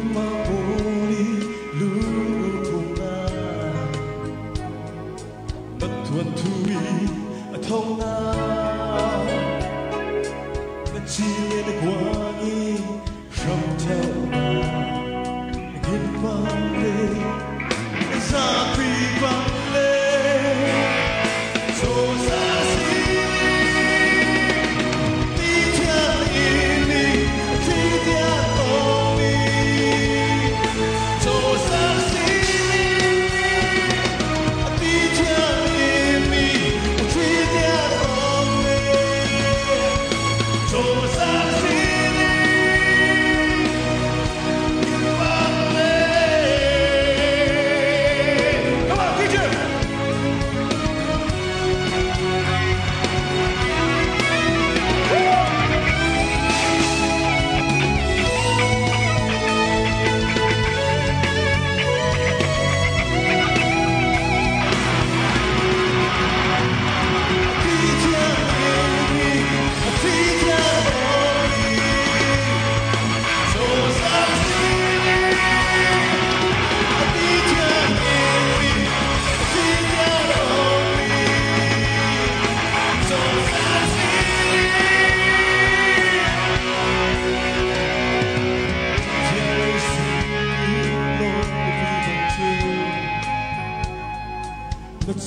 sang lòng đi bên kia Sung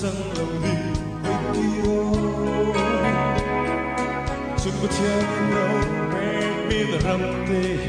生流離的驕傲，全部唱到被別人的戲。